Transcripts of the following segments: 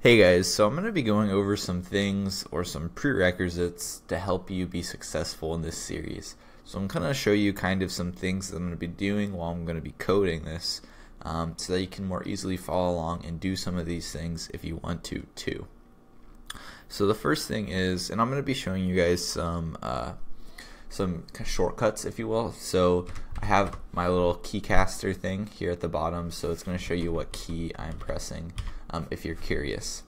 Hey guys, so I'm going to be going over some things or some prerequisites to help you be successful in this series. So I'm going to show you kind of some things that I'm going to be doing while I'm going to be coding this um, so that you can more easily follow along and do some of these things if you want to too. So the first thing is, and I'm going to be showing you guys some uh, some shortcuts if you will. So I have my little keycaster thing here at the bottom so it's going to show you what key I'm pressing um, if you're curious.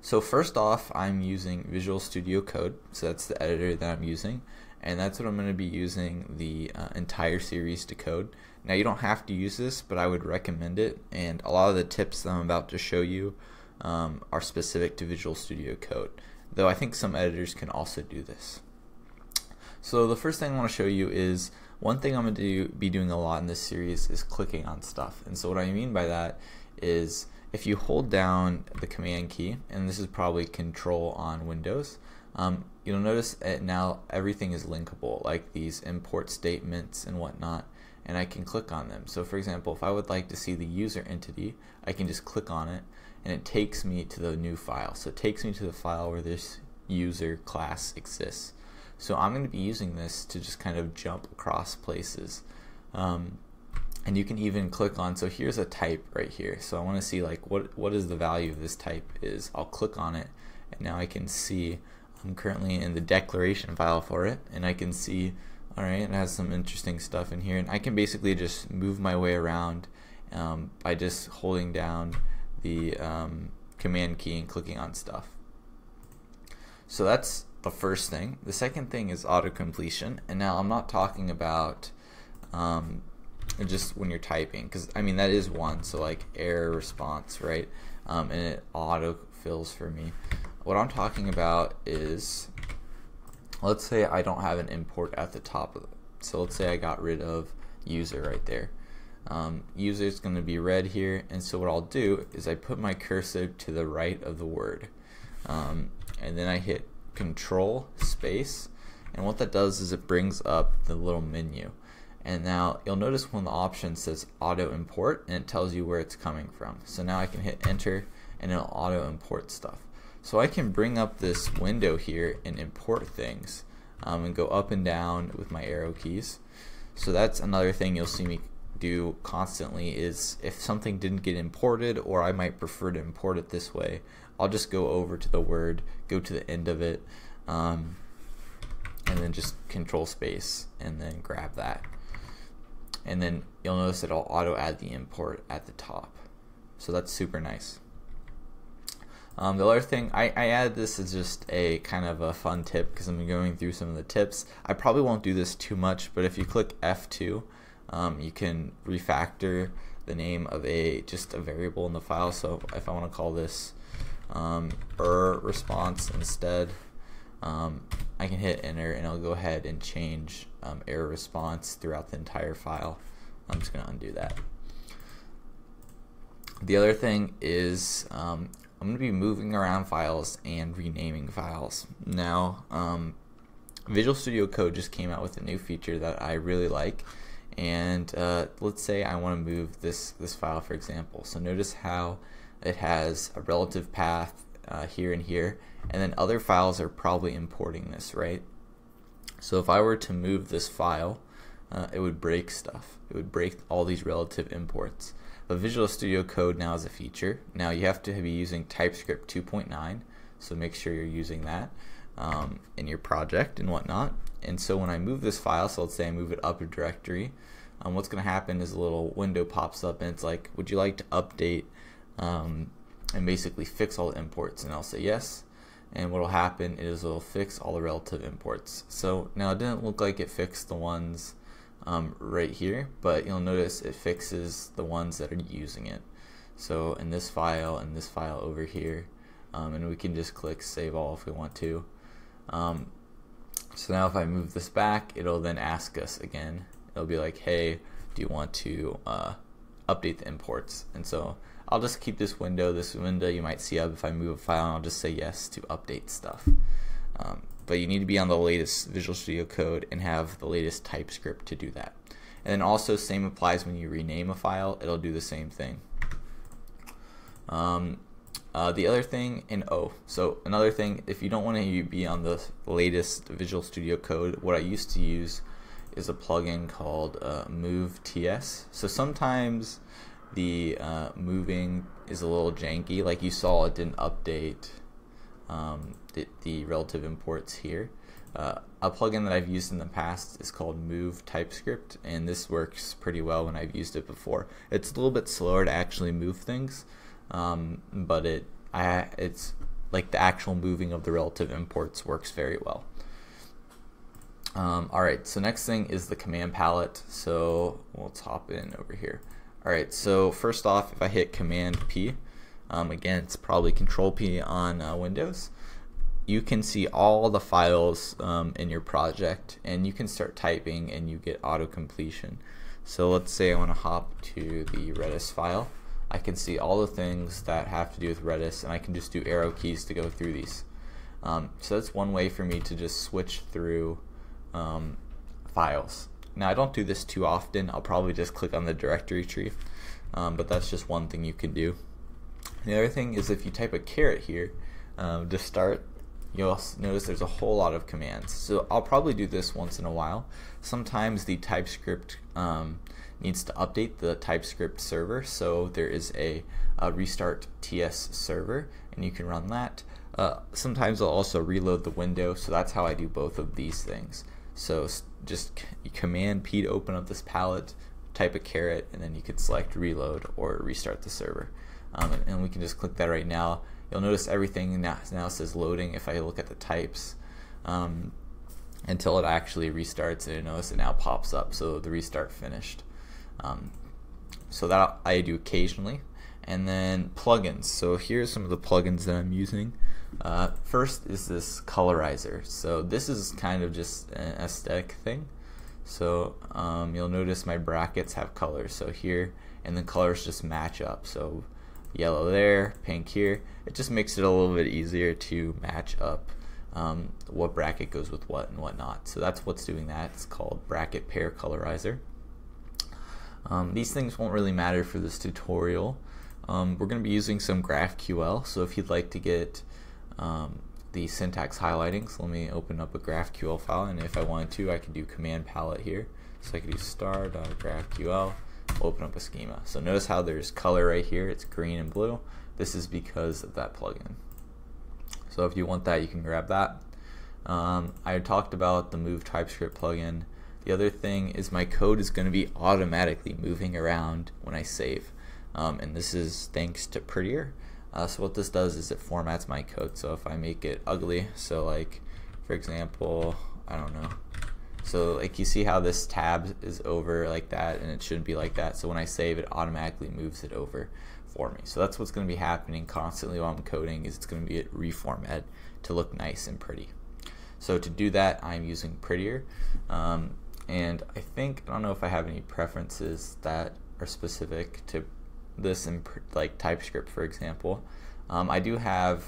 So first off, I'm using Visual Studio Code, so that's the editor that I'm using, and that's what I'm going to be using the uh, entire series to code. Now you don't have to use this, but I would recommend it, and a lot of the tips that I'm about to show you um, are specific to Visual Studio Code, though I think some editors can also do this. So the first thing I want to show you is one thing I'm going to do, be doing a lot in this series is clicking on stuff. And so what I mean by that is if you hold down the command key, and this is probably control on Windows, um, you'll notice that now everything is linkable, like these import statements and whatnot, and I can click on them. So for example, if I would like to see the user entity, I can just click on it, and it takes me to the new file. So it takes me to the file where this user class exists. So I'm going to be using this to just kind of jump across places. Um, and you can even click on so here's a type right here. So I want to see like what what is the value of this type is. I'll click on it and now I can see I'm currently in the declaration file for it and I can see alright it has some interesting stuff in here. And I can basically just move my way around um, by just holding down the um, command key and clicking on stuff. So that's the first thing. The second thing is auto completion and now I'm not talking about um, just when you're typing because I mean that is one so like error response right? Um, and it auto fills for me. What I'm talking about is let's say I don't have an import at the top of it so let's say I got rid of user right there. Um, user is going to be red here and so what I'll do is I put my cursor to the right of the word. Um, and then I hit control space and what that does is it brings up the little menu and now you'll notice when the option says auto import and it tells you where it's coming from. So now I can hit enter and it'll auto import stuff. So I can bring up this window here and import things um, and go up and down with my arrow keys. So that's another thing you'll see me do constantly is if something didn't get imported or I might prefer to import it this way, I'll just go over to the word, go to the end of it, um, and then just control space and then grab that and then you'll notice it'll auto add the import at the top. So that's super nice. Um, the other thing I, I added this as just a kind of a fun tip because I'm going through some of the tips. I probably won't do this too much but if you click F2 um, you can refactor the name of a just a variable in the file. So if I want to call this um, error response instead um, I can hit enter and I'll go ahead and change um, error response throughout the entire file. I'm just going to undo that. The other thing is um, I'm going to be moving around files and renaming files. Now, um, Visual Studio Code just came out with a new feature that I really like. And uh, let's say I want to move this, this file, for example. So notice how it has a relative path uh, here and here. And then other files are probably importing this right? So if I were to move this file uh, it would break stuff. It would break all these relative imports. But Visual Studio Code now is a feature. Now you have to be using TypeScript 2.9 so make sure you're using that um, in your project and whatnot. And so when I move this file so let's say I move it up a directory um, what's going to happen is a little window pops up and it's like would you like to update um, and basically fix all the imports and I'll say yes. And what will happen is it'll fix all the relative imports. So now it didn't look like it fixed the ones um, right here but you'll notice it fixes the ones that are using it. So in this file and this file over here um, and we can just click save all if we want to. Um, so now if I move this back it'll then ask us again. It'll be like hey do you want to uh, update the imports? And so I'll just keep this window. This window you might see up if I move a file, and I'll just say yes to update stuff. Um, but you need to be on the latest Visual Studio Code and have the latest TypeScript to do that. And then also same applies when you rename a file. It'll do the same thing. Um, Uh, the other thing, and oh, so another thing, if you don't want to be on the latest Visual Studio Code, what I used to use is a plugin called uh, Move TS. So sometimes the uh, moving is a little janky. Like you saw, it didn't update um, the, the, relative imports here. Uh, a plugin that I've used in the past is called Move TypeScript, and this works pretty well when I've used it before. It's a little bit slower to actually move things, um, but it I, it's like the actual moving of the relative imports works very well. Um, all right, so next thing is the command palette. So we'll hop in over here. All right, so first off, if I hit Command P, um, again, it's probably Control P on uh, Windows, you can see all the files um, in your project and you can start typing and you get auto completion. So let's say I want to hop to the Redis file. I can see all the things that have to do with Redis and I can just do arrow keys to go through these. Um, so that's one way for me to just switch through um, files. Now I don't do this too often. I'll probably just click on the directory tree, um, but that's just one thing you can do. The other thing is if you type a caret here um, to start, you'll notice there's a whole lot of commands. So I'll probably do this once in a while. Sometimes the TypeScript um, needs to update the TypeScript server, so there is a, a restart TS server, and you can run that. Uh, sometimes I'll also reload the window, so that's how I do both of these things. So just command P to open up this palette, type a caret, and then you could select reload or restart the server. Um, and, and, we can just click that right now. You'll notice everything now, now says loading if I look at the types um, until it actually restarts and notice it now pops up so the restart finished. Um, so that I do occasionally. And then plugins. So here's some of the plugins that I'm using. Uh, first is this colorizer. So this is kind of just an aesthetic thing. So um, you'll notice my brackets have colors. So here, and the colors just match up. So yellow there, pink here. It just makes it a little bit easier to match up um, what bracket goes with what and whatnot. So that's what's doing that. It's called bracket pair colorizer. Um, these things won't really matter for this tutorial. Um, we're going to be using some GraphQL, so if you'd like to get um, the syntax highlighting. So let me open up a GraphQL file, and if I wanted to, I could do command palette here. So I could do star.graphql, open up a schema. So notice how there's color right here, it's green and blue. This is because of that plugin. So if you want that, you can grab that. Um, I talked about the Move TypeScript plugin. The other thing is my code is going to be automatically moving around when I save. Um, and this is thanks to Prettier. Uh, so what this does is it formats my code. So if I make it ugly, so like for example, I don't know. So like you see how this tab is over like that and it shouldn't be like that. So when I save it automatically moves it over for me. So that's what's going to be happening constantly while I'm coding is it's going to be reformatted to look nice and pretty. So to do that I'm using Prettier. Um, and I think, I don't know if I have any preferences that are specific to this in like TypeScript, for example. Um, I do have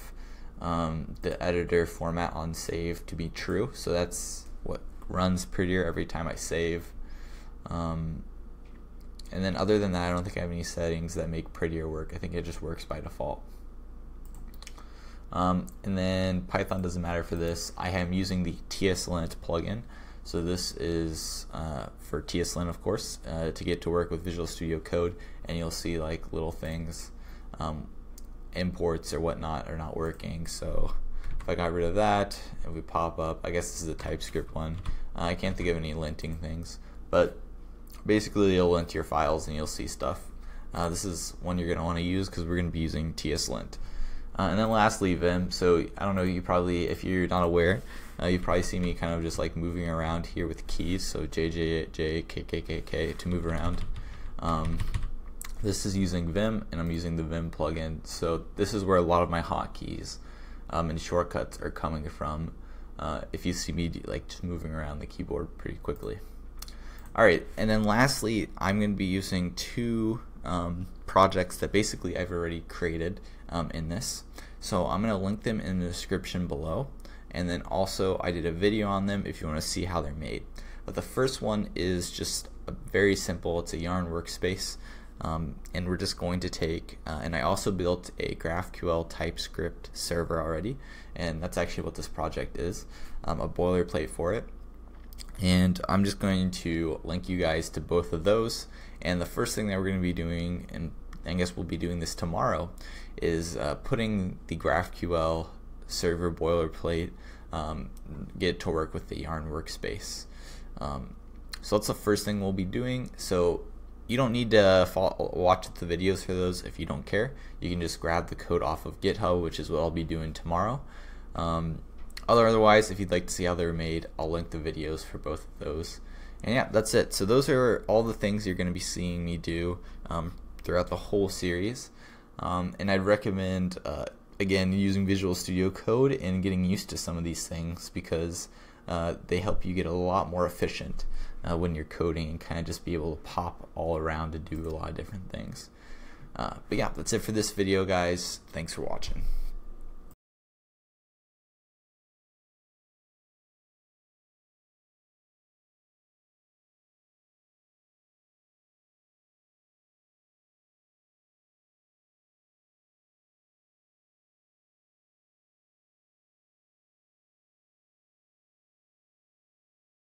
um, the editor format on save to be true, so that's what runs prettier every time I save. Um, and then other than that, I don't think I have any settings that make prettier work. I think it just works by default. Um, and then Python doesn't matter for this. I am using the TSLint plugin. So this is uh, for TSLint, of course, uh, to get to work with Visual Studio Code, and you'll see like little things, um, imports or whatnot are not working. So if I got rid of that and we pop up, I guess this is a TypeScript one. Uh, I can't think of any linting things, but basically you'll lint your files and you'll see stuff. Uh, this is one you're going to want to use because we're going to be using TSLint. Uh, and then lastly, Vim. So I don't know, you probably, if you're not aware, uh, you probably see me kind of just like moving around here with keys. So J, J, J, K, K, K, K to move around. Um, this is using Vim, and I'm using the Vim plugin. So this is where a lot of my hotkeys um, and shortcuts are coming from. Uh, if you see me like just moving around the keyboard pretty quickly. All right, and then lastly, I'm going to be using two um, projects that basically I've already created um, in this. So I'm going to link them in the description below. And then also I did a video on them if you want to see how they're made. But the first one is just a very simple. It's a Yarn workspace. Um, and we're just going to take, uh, and I also built a GraphQL TypeScript server already, and that's actually what this project is, um, a boilerplate for it. And I'm just going to link you guys to both of those. And the first thing that we're going to be doing, and I guess we'll be doing this tomorrow, is uh, putting the GraphQL server boilerplate, um, get to work with the Yarn workspace. Um, so that's the first thing we'll be doing. So you don't need to follow, watch the videos for those if you don't care. You can just grab the code off of GitHub, which is what I'll be doing tomorrow. Um, otherwise, if you'd like to see how they're made, I'll link the videos for both of those. And yeah, that's it. So those are all the things you're going to be seeing me do um, throughout the whole series. Um, and I'd recommend, uh, again, using Visual Studio Code and getting used to some of these things because uh, they help you get a lot more efficient uh, when you're coding and kind of just be able to pop all around to do a lot of different things. Uh, but yeah, that's it for this video, guys. Thanks for watching.